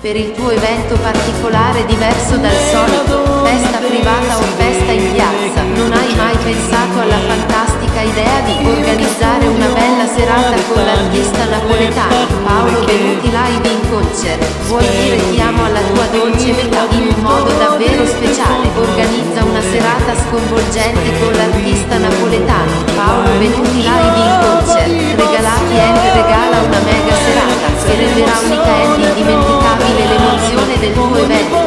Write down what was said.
Per il tuo evento particolare diverso dal solito, festa privata o festa in piazza, non hai mai pensato alla fantastica idea di organizzare una bella serata con l'artista napoletano Paolo Venuti live in concert. Vuoi dire ti amo alla tua dolce metà in un modo davvero speciale? Organizza una serata sconvolgente con l'artista napoletano Paolo Venuti live in concert. Regalati and regala una mega serata che renderà unica and indimenticabile amen